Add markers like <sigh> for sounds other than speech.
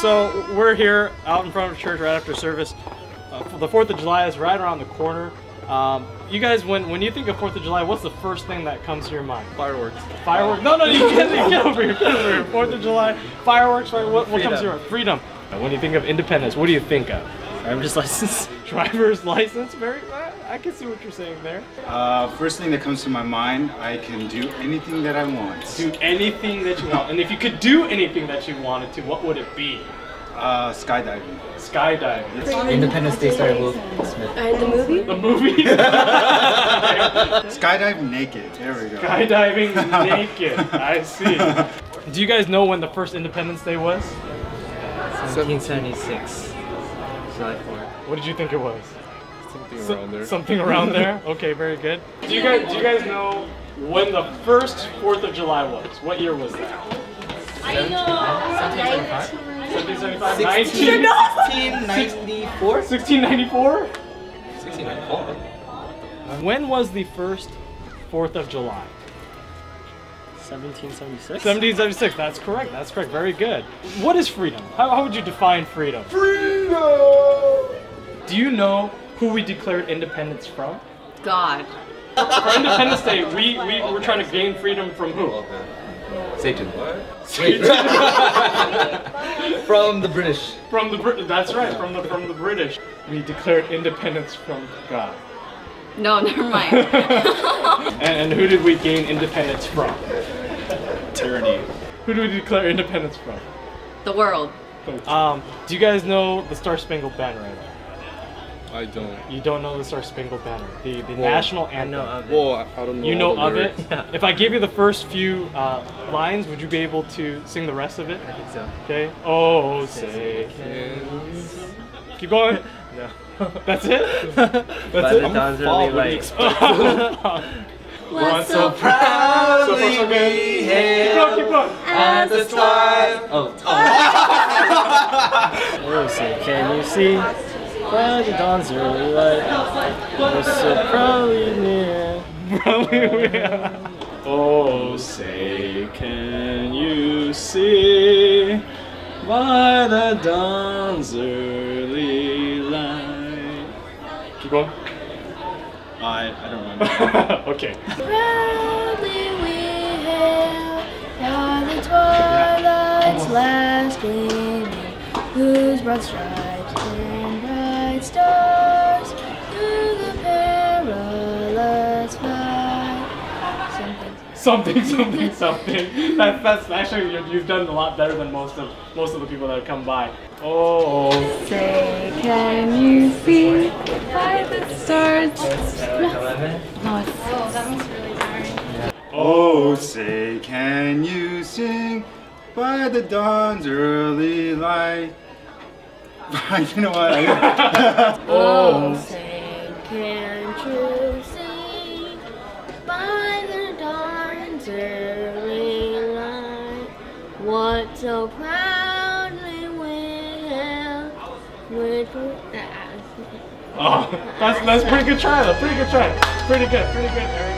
So we're here out in front of church right after service. Uh, the Fourth of July is right around the corner. Um, you guys, when when you think of Fourth of July, what's the first thing that comes to your mind? Fireworks. Fireworks? No, no, you can't you get over here. Get over here. Fourth of July, fireworks. Right? What, what comes to your mind? Freedom. When you think of independence, what do you think of? Driver's license. <laughs> Driver's license. Very. I, I can see what you're saying there. Uh, first thing that comes to my mind, I can do anything that I want. Do anything that you want, and if you could do anything that you wanted to, what would it be? Uh, skydiving. Skydiving. Independence Day started Will Smith. Uh, the movie? The movie. <laughs> Skydive naked. There we go. Skydiving <laughs> naked. I see. Do you guys know when the first Independence Day was? 1776. July 4th. What did you think it was? Something So- around there. Something around there. <laughs> Okay, very good. Do you guys do you guys know when the first Fourth of July was? What year was that? I uh, know. 1775. 1694? 1694. 1694. When was the first Fourth of July? 1776? 1776. That's correct. That's correct. Very good. What is freedom? How, how would you define freedom? Freedom! Do you know who we declared independence from? God. For Independence Day, we, we were trying to gain freedom from who? Satan. What? Satan. <laughs> From the British. From the Brit. That's right. From the from the British. We declared independence from God. No, never mind. <laughs> And, and who did we gain independence from? Tyranny. Who do we declare independence from? the world. Um, do you guys know the Star Spangled Banner? Right? I don't. You don't know the Star Spangled Banner, the the Whoa. national I anthem. know of it. Whoa, I, I don't know. You know the of it. lyrics. If I gave you the first few uh, lines, would you be able to sing the rest of it? I think so. Okay. Oh, say. Keep going. <laughs> No. That's it. <laughs> That's By it. the dawn's fall, early what do you light. So so proud So far, so good. Keep going. Keep going. At the start. Oh. oh. <laughs> say, can you see? By the dawn's early light. We're so proudly near. Oh, say, can you see by the dawn's early light? Keep going. I, I don't remember. <laughs> okay. Proudly we hail by the twilight's last gleaming, whose broad stripes <laughs> Something. Something, something, something. That's actually you- you've done a lot better than most of most of the people that have come by. Oh, Say, can you see by the stars? No, it's oh, say, can you sing by the dawn's early light? <laughs> you know what? I- <laughs> oh, oh, say, can't you dawn's light what so proudly we hailed with ah, ah. oh, that's that's pretty good try though. Pretty good try. Pretty good. Pretty good.